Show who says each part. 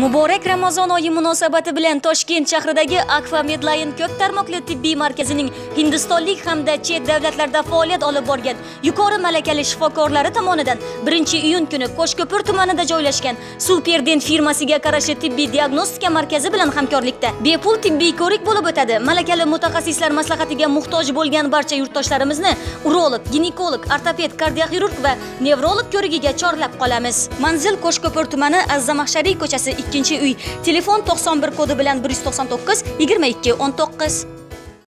Speaker 1: muborak ramazon oyi munosabati bilan toshkent shahridagi akfa medline ko'p tarmoqli tibbiy markazining hindistonlik hamda chet davlatlarda faoliyat olib borgan yuqori malakali shifokorlari tomonidan 1 iyun kuni qo'shko'pir tumanida joylashgan superdent firmasiga qarashli tibbiy diagnostika markazi bilan hamkorlikda bepul tibbiy ko'rik bo'lib o'tadi. Malakali mutaxassislar maslahatiga muhtoj bo'lgan barcha yurtdoshlarimizni urolog ginekolog ortoped kardioxirurg va nevrolog ko'rigiga chorlab qolamiz. Manzil qo'shko'pir tumani azzamaxshariy ko'chasi 2 uy. Telefon 91 kodi bilan 199 22 19